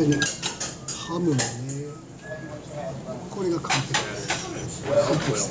してね。ハムもね。これが完璧です。完璧です。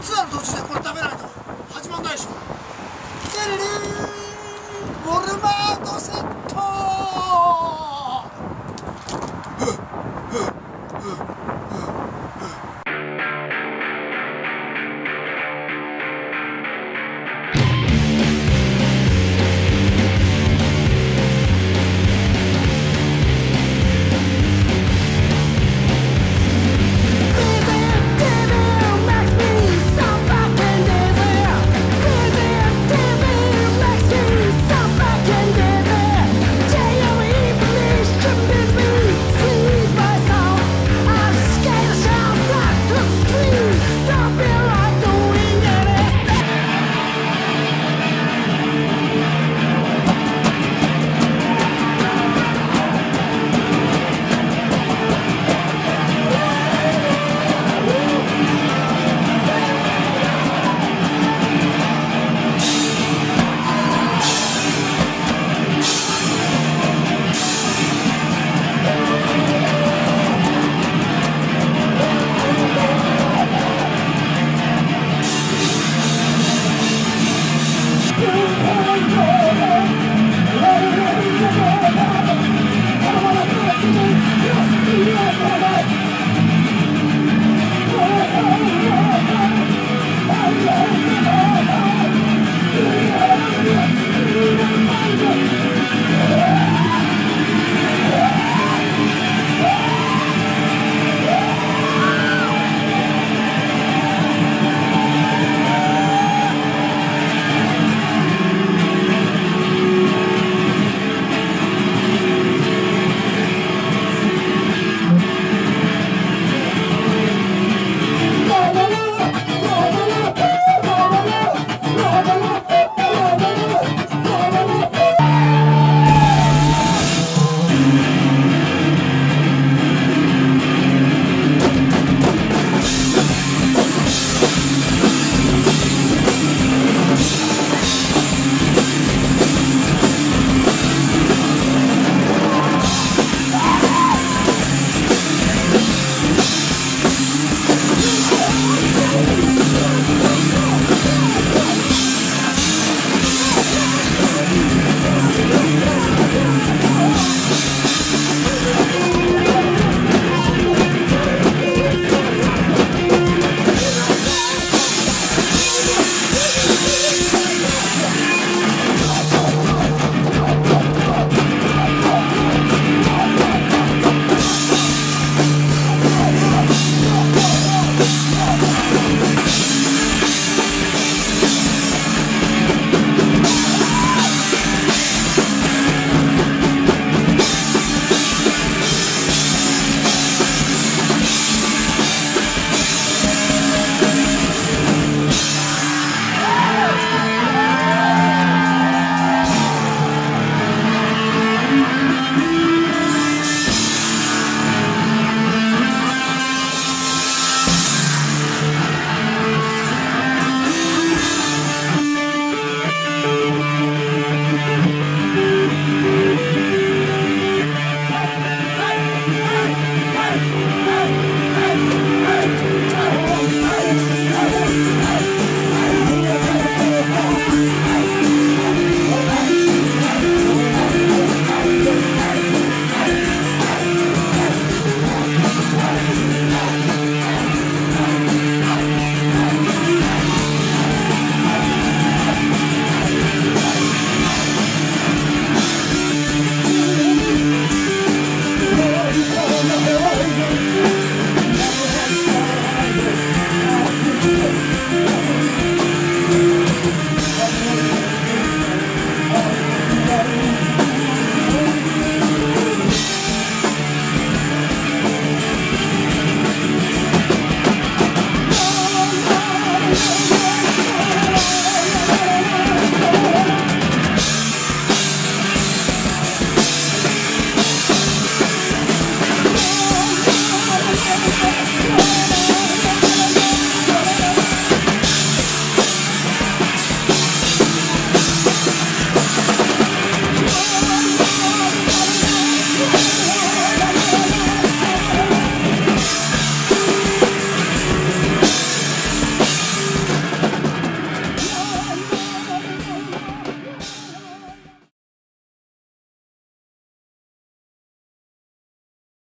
ツアーの途